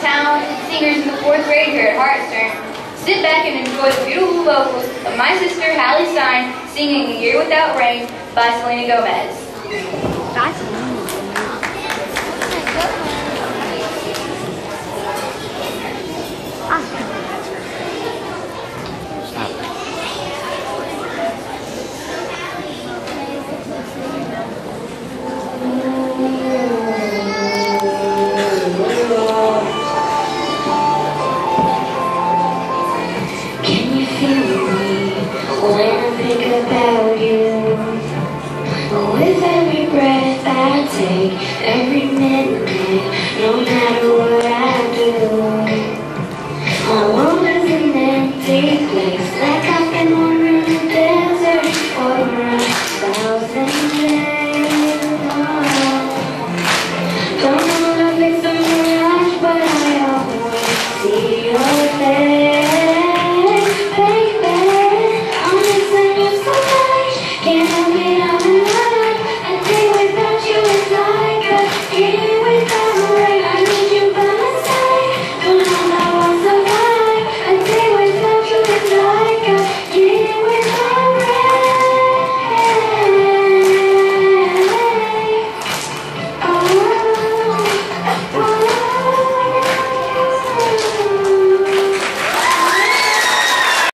talented singers in the fourth grade here at Hartstern. Sit back and enjoy the beautiful vocals of my sister Halee Stein singing A Year Without Rain by Selena Gomez. That's every minute, no matter what I do. My world is an empty place.